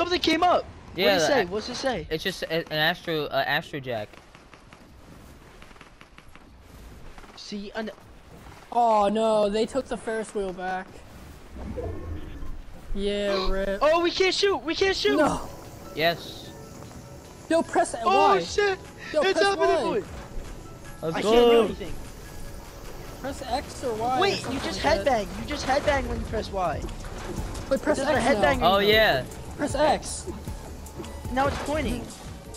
Something came up. Yeah, what did it say? What's it say? It's just an Astro, uh, Astro Jack. See, an Oh no, they took the Ferris wheel back. Yeah, rip. Oh, we can't shoot. We can't shoot. No. Yes. Yo, press Oh Y. shit! Yo, it's press happening, Y. Let's I can't do anything. Press X or Y. or Wait, you just like that. headbang. You just headbang when you press Y. Wait, press It X does the headbang now. Oh yeah. Press X. Now it's pointing.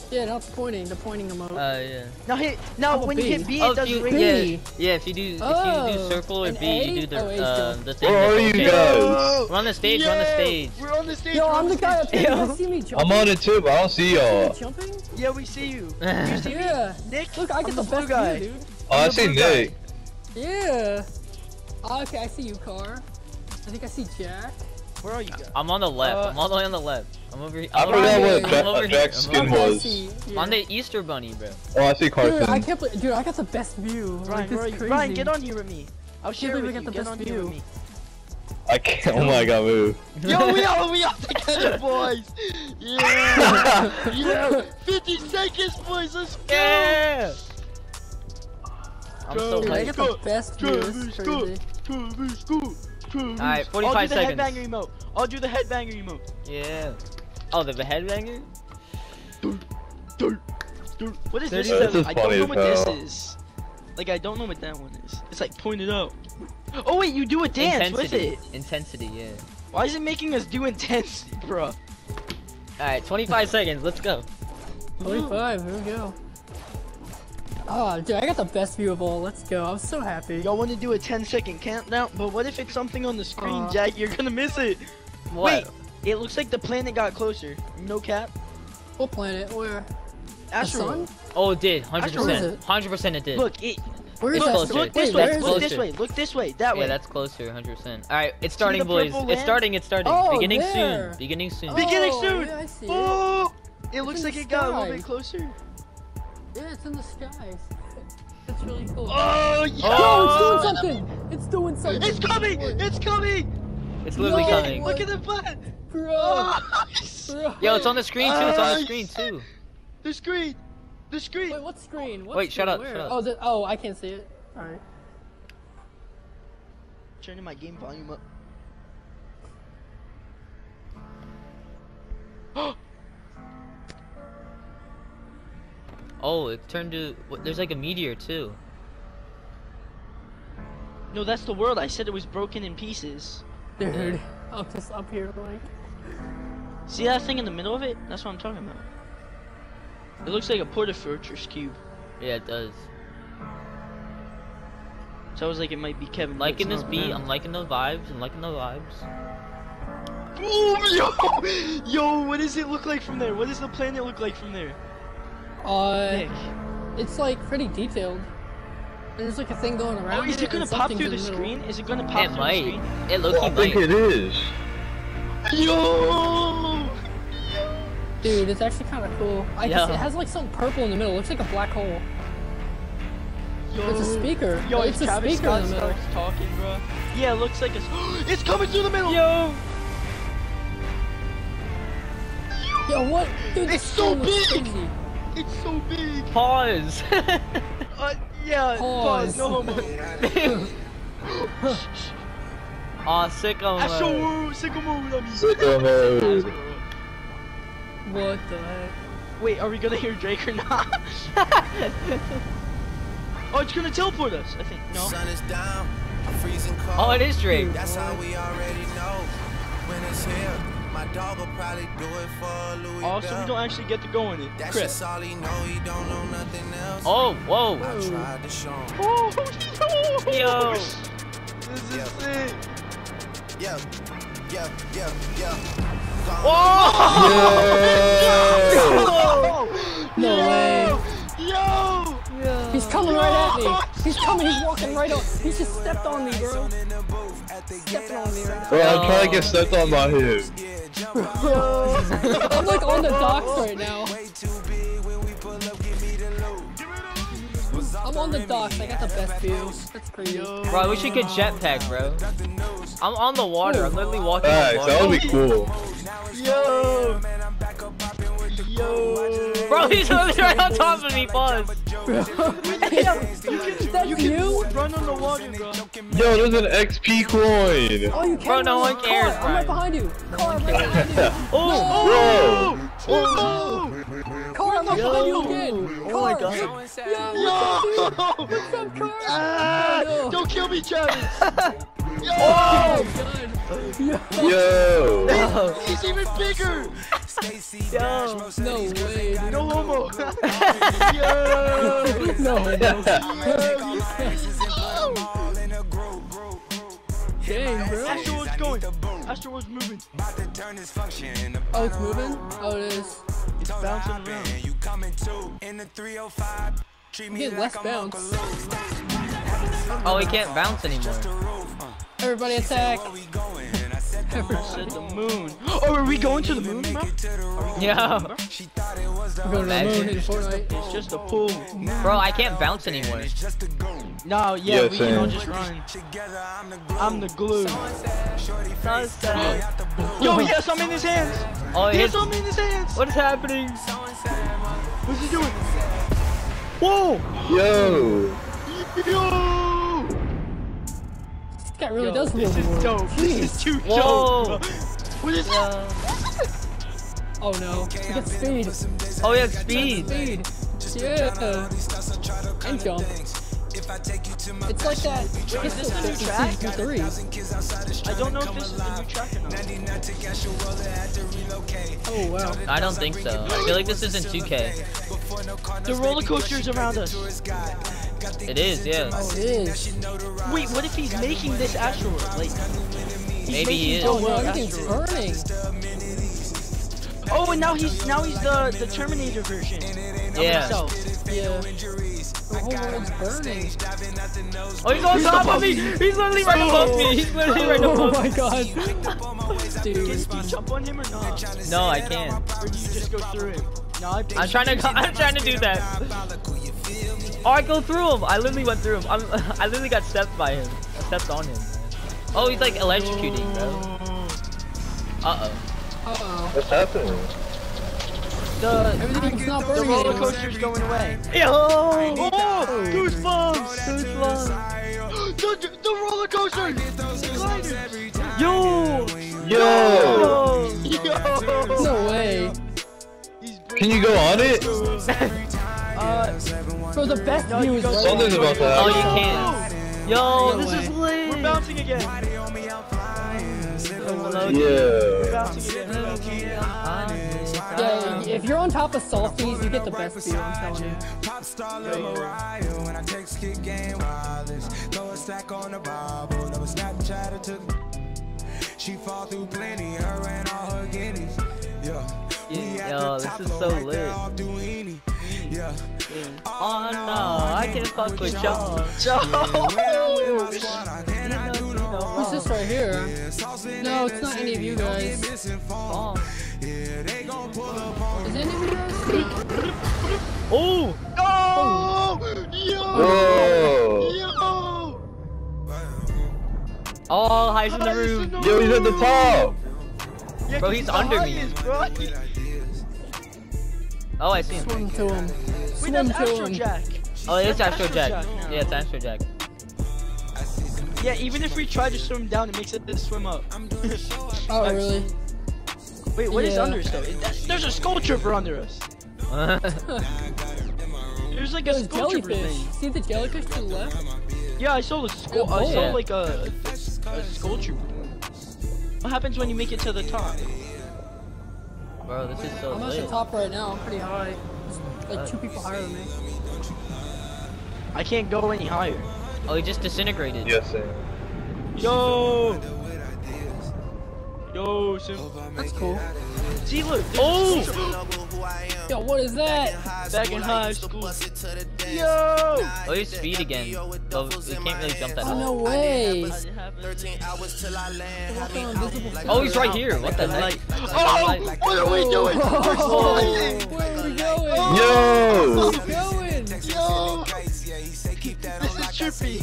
Yeah, now it's pointing. The pointing emote. Uh yeah. Now hit. Now Oh, when B. you hit B, Oh, it does you, ring. yeah, B. yeah. If you do, if you do Oh, circle or an B, A? you do the Oh, A's uh, good. the thing. Where are you okay. guys? We're on the stage. We're on the stage. We're on the stage. Yo, I'm the guy up stage. there. You Yo. guys see me jumping? I'm on it too, but I don't see You see me y'all. jumping? Yeah, we see you. You see me? Nick, Look, I I'm get the the blue best guy. view, dude. Oh, I the see blue guy. Nick. Yeah. Ah, okay, I see you, car. I think I see Jack. Where are you guys? I'm on the left. Uh, I'm all the way on the left. I'm over here. I I'm over forgot here. what I'm Jack- over uh, here. Jack's I'm skin over- Okay, I was. yeah. on the Easter Bunny, bro. Oh, I see Dude, I Carson. can't believe, dude, I got the best view. Ryan, like, this where are you? crazy. Ryan, get on here with me. I'll share with we you. got the Get best on here with me. I can't. Oh my god, move. Yo, we all we all together, boys. Yeah, yeah. 50 seconds, boys. Let's go. Yeah. I'm so Dude, I hyped. got the best view. This is Travis, go. crazy. Travis, Alright, 45 I'll do the seconds. headbanger emote. I'll do the headbanger emote. Yeah. Oh, the headbanger? What is this? 37. This is I don't know as what this is. Like I don't know what that one is. It's like pointed out. Oh wait, you do a dance Intensity. with it. Intensity, yeah. Why is it making us do intensity, bro? Alright, 25 seconds. Let's go. 25, here we go. Oh, dude, I got the best view of all. Let's go. I'm so happy. Y'all want to do a 10 second countdown, but what if it's something on the screen, Uh. Jack? You're gonna miss it. What? Wait, it looks like the planet got closer. No cap. What planet? Where? The Asteroid. Oh, it did. 100%. it? 100% it did. Look, it. Where is It's closer. Look this Wait, way. Look this way. Look this way. That yeah, way. Yeah, that's closer. 100%. Alright, it's starting, boys. purple It's starting. It's starting. Oh, Beginning there. soon. Beginning soon. Beginning Oh, soon. Yeah, I see. Oh, it It's looks like the it got a little bit closer. Yeah, it's in the skies. That's really cool. Oh, yeah. Oh, it's doing oh, something! It's doing something! It's coming! It's coming! It's literally No. coming. Look at the button! Bro! Oh, Bro! Yo, it's on the screen too. It's on the screen too. the screen! The screen! Wait, what screen? What Wait, shut up, Where? shut up. Oh, the, oh, I can't see it. Alright. Turning my game volume up. Oh, it turned to. what- There's like a meteor too. No, that's the world. I said it was broken in pieces. Dude, I'm just up here like. See that thing in the middle of it? That's what I'm talking about. It looks like a Porta Fortress cube. Yeah, it does. So I was like, it might be Kevin. but Liking this not. beat. I'm liking the vibes. I'm liking the vibes. Oh, yo! Yo, what does it look like from there? What does the planet look like from there? Uh, Nick. it's like pretty detailed. There's like a thing going Oh, around. is it gonna pop through the screen? Is it gonna pop It through might. the screen? It look I he think might. it is. Yo! Dude, it's actually kind of cool. I Yeah. can it has like something purple in the middle. It looks like a black hole. Yo! It's a speaker. Yo, it's if a Travis speaker Scott in the middle. starts talking, bro. Yeah, it looks like a. it's coming through the middle. Yo! Yo, what? Dude, It's this so big! crazy. It's so big. Pause. Uh, yeah. Pause. Pause. No homo. Aw, sick of Astro him. World, sicko mode. I mean. Sicko mode. What the heck? Wait, are we gonna hear Drake or not? oh, it's gonna teleport us. I think. No. Sun is down, I'm freezing cold. Oh, it is Drake. That's how we already know. When it's here, my dog will probably do it for Louis oh, Also, we don't actually get to go in it. That's Chris. just all he know, he don't know nothing else. Oh, whoa. I tried to show him. Oh, Yo. This is Yeah. sick. Yeah, yeah, yeah, yeah. Oh! No way. Yo! He's coming right at me. He's coming. He's walking right on. He just stepped on me, bro. Stepping on me right Bro, I'm trying to get stepped on by him. now. I'm like on the docks right now. Way too big when we pull up, give me the loot. I'm on the docks. I got the best view. That's crazy. Bro, we should get jetpack, bro. I'm on the water. I'm literally walking on Thanks, that would be cool. Yo! Bro, he's literally right on top of me, pause. That's you? Run on the water, bro. Yo, there's an XP coin. Oh, you can't. Bro, no one cares, car. I'm right behind you. Car, I'm right behind you. Oh, Bro. Oh, Car, I'm right behind you again. Oh my god. Yo, Yo! what's up, car? Ah, Oh, no. Don't kill me, Travis! Yo! Oh, God. Yo. Yo. He's even bigger! yo. No way. No homo! Yo! No, no. Yo! Dang, bro. Astro was going. Astro was moving. Oh, it's moving? Oh, it is. It's bouncing around. You coming too in the 305. Treat me get less like I'm bounce. Uncle Oh, he can't bounce anymore. Everybody attack. We going. I said the moon. Oh, are we going to the moon, bro? Yo. She thought it was the We're going to the moon Imagine. in Fortnite. It's just a pool. Bro, I can't bounce anymore. just to go. No, yeah, Yeah, we can all just run. Together I'm the glue. I'm the glue. Shorty face out. Yo, yes, I'm in his hands. Oh, he Yes, hit. I'm in his hands. What is happening? What's he doing? Whoa! Yo. Yo! This guy really Yo, does this rule is the world. dope. This is too Whoa. dope. bro. What is Yo. Oh no. We got speed. Oh, he has speed. Speed. Yeah. And jump. It's like that. Is this the new Pistol track? Season 3. I don't know if this is the new track or not. Oh wow. I don't think so. I feel like this isn't 2K. The roller coaster's around us. It is, yeah. Oh, it is. Wait, what if he's making this asteroid? Like, Maybe he making is. the Oh no, world everything's asteroid. burning. Oh, and now he's now he's the the Terminator version. Yeah. himself. Yeah. The whole world's burning. Oh, he's on top of me. He's literally right above me. He's literally right above me! Oh above my me. god. Can Dude. you jump on him or not? No, I can't. Or do you just go through him? No, I'm trying to. I'm trying to do that. Oh, I go through him. I literally went through him. I'm, I literally got stepped by him. I stepped on him. Oh, he's like electrocuting, bro. Uh oh. Uh-oh. What's happening? the Everything's not the roller anymore. coaster's going away. Yo. Oh, goosebumps! Goosebumps. the, the roller coaster! The glider! Yo. Yo. Yo! No way. Can you go on it? Bro, the best No, view you is go- about to Oh, you can't. Yo, No this way. is lit. we're bouncing again. Yeah. Yeah, if you're on top of Softies, you get the best view, I'm telling you. Pop star Lil Mariah when I text kick game wireless. Throw a stack on the Bible, never Snapchat or took. She fall through plenty, her and all her guineas. Yeah. Yo, this is so right lit. Off Duini. Yeah. Oh no, I can fuck with y'all. When I'm with my squad, I cannot do no Who's this right here? No, it's not any of you guys. misinformed. Yeah, they gon' pull up on Is any of you guys? Oh. Oh! Yo! Whoa. Yo! Oh, highs in the room. Yo, he's at the top. Yeah, Bro, 'cause he's the under me. highest, bro. Oh, I see him. Swim to him. Wait, Swim that's to Astro him. Jack. Oh, it's That's Astro Jack. Jack. Yeah, it's Astro Jack. Yeah, even if we try to swim down, it makes it to swim up. Oh, really? Wait, what is Yeah. under us though? Is There's a skull trooper under us. There's like a Those skull trooper jellyfish. thing. See the jellyfish to the left? Yeah, I saw the skull. I Oh, saw yeah. like a, a skull trooper. What happens when you make it to the top? Bro, this is so I'm at the top right now. I'm pretty high. There's like two people higher than me. I can't go any higher. Oh, he just disintegrated. Yes, sir. Yo! Yo, Sim. That's cool. See, look. Oh! Yo, what is that? Back in high school. Yo! Oh, he's speed again. So we can't really jump that Oh, high. no way. Walking on invisible Oh, he's right here. What the heck? Oh! What are we doing? Oh, where are we going? Yo. Where are we going? Yo! This is trippy.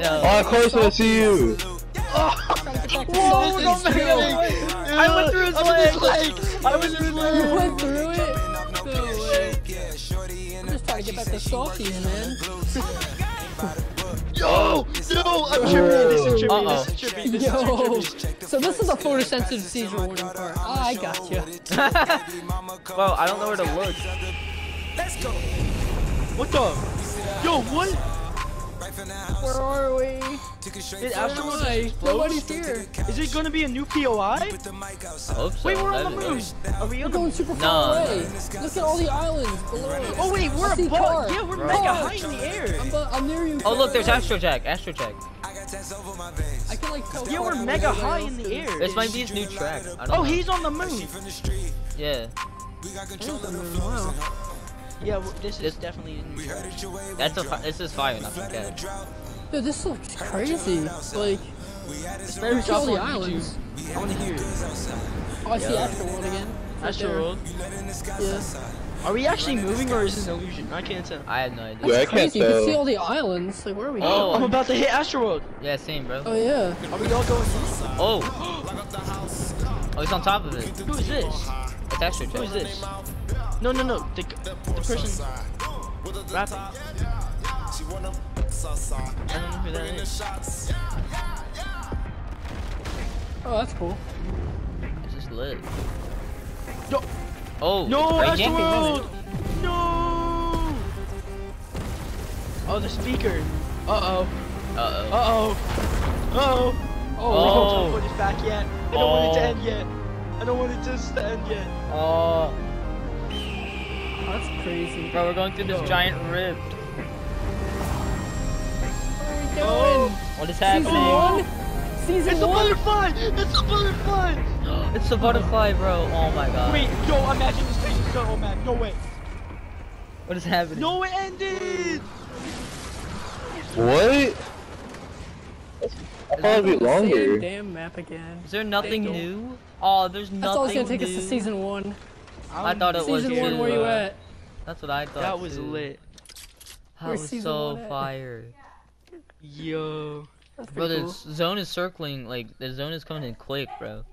Yo. Oh, closer to see you. Whoa, no is man. I went through his I'm leg. I went through his You went through it? No way. gotta get back to softies, man. Yo! No! I'm tripping. This. Uh-oh. This is. This Yo, so this is the photosensitive seizure warning part. Ah, I got you. Well, I don't know where to look. Let's go. What the? Yo, what? Where are we? Did Astro Why? explode? Nobody's here. Is it gonna be a new POI? I hope so. Wait, we're on the moon. Are we We're on the going super No, far no, away. Look at all the islands below us. Oh wait, we're see above. Yeah, we're Bro. mega Car. high in the air. I'm, I'm near you. Oh look, there's Car. Astrojack. Astrojack. I can like tell Yeah, Car we're mega high in the air. This might be his new track. I don't Oh, know. he's on the moon. Yeah. Wow. Yeah, well, this is This- definitely a new track. That's a. fi- This is fire, not forget. Dude, this looks crazy. Like, Better look at all the on islands. I wanna hear it. Oh, I see Astro World again. Right Astro there. World. Yeah. Are we actually moving or is this an illusion? I can't tell. I have no idea. Yeah, I That's can't crazy. You can see all the islands. Like, where are we? Oh. I'm about to hit Astro World. Yeah, same, bro. Oh yeah. Are we all going east? Oh. Oh, he's on top of it. Who is this? It's Astrojack. Who is this? No, no, no. The, the person rapping. I don't know who that is. Oh, that's cool. It's just lit. No, Oh. no, right World! No! Oh, the speaker. Uh-oh. Uh-oh. Uh-oh. Uh-oh. Oh, Oh. Don't put it back yet. I don't want it to Oh. end yet. I don't want it just to end yet. Oh. oh, that's crazy. Bro, we're going through this giant rift. Where are we oh. going? Oh. What is Season happening? one. It's a butterfly! It's a butterfly! it's the butterfly, bro. Oh my god. Wait, yo, imagine this place is so oh man. No way. What is happening? No, it ended! What? I thought it'd be Same longer. damn map again. Is there nothing new? Oh, there's nothing That's all it's gonna take new. us to season one. I thought it was Season too, one, where you at? That's what I thought. That was too. lit. That Where's was so one fire. Yo. That's Bro, the cool. zone is circling, like, the zone is coming in quick, bro.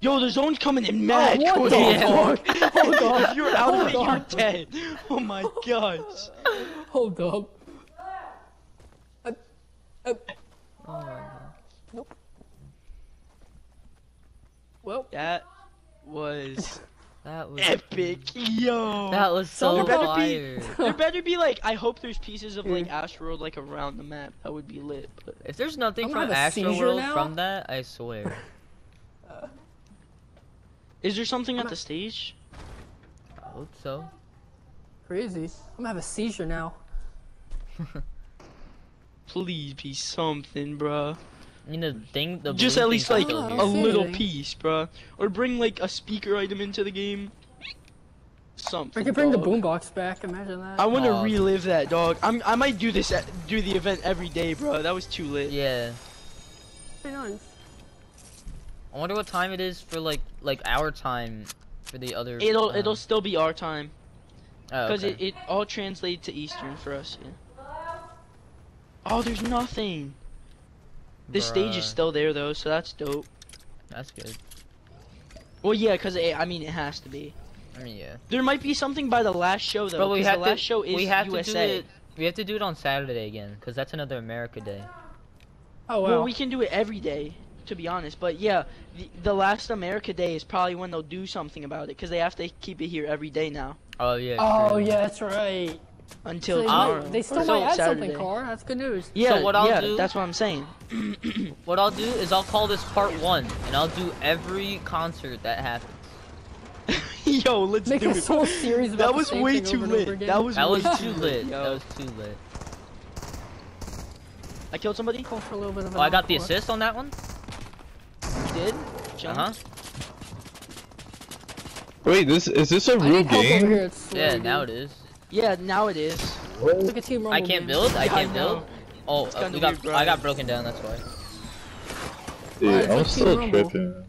Yo, the zone's coming in mad Oh, what quick. the fuck? Hold on. if you're out of it, you're dead. Oh my gosh. Hold up. Uh, uh, Oh my god. nope. Well, That was That was epic. Yo. That was so There better fire. be, there better be like, I hope there's pieces of like Asteroid like around the map. That would be lit. But If there's nothing I'm from gonna have a seizure Astroworld from that, I swear. is there something I'm at the stage? I hope so. crazy. I'm gonna have a seizure now. Please be something, bruh. I mean, the thing, the Just at least like Oh, still I a don't see little piece, bruh. Or bring like a speaker item into the game. Something. We could bring the dog. boombox back. Imagine that. I want to relive that, dog. I'm. I might do this. At, do the event every day, bro. That was too lit. Yeah. I wonder what time it is for like like our time for the other. It'll. um, It'll still be our time oh, because okay. it, it all translates to Eastern for us. Yeah. Oh, there's nothing. This stage is still there though, so that's dope. That's good. Well, yeah, because I mean it has to be. I mean, yeah. There might be something by the last show though. But we 'cause have the to. last show is we have USA. to do it. We have to do it on Saturday again, cause that's another America Day. Oh wow. Well, we can do it every day, to be honest. But yeah, the, the last America Day is probably when they'll do something about it because they have to keep it here every day now Oh yeah. oh true. yeah, that's right. Until So they, tomorrow. they still So might add Saturday. something, Car. That's good news. Yeah, what I'll yeah, do- that's what I'm saying. What I'll do is I'll call this part one, and I'll do every concert that happens. Yo, let's Make do a it. whole series about That the was same way thing too over over lit. again. That was That was too lit. That was too lit. I killed somebody. Call for a little bit of Oh, I got the encore. assist on that one. You did? Uh huh. Wait, this is this a I real need game? here. Yeah, now it is. Yeah, now it is. It's like a team rumble I can't build. I can't build. know. Oh, uh, we got. weird. I got broken down. That's why. Dude, I'm let's still Team Rumble. tripping.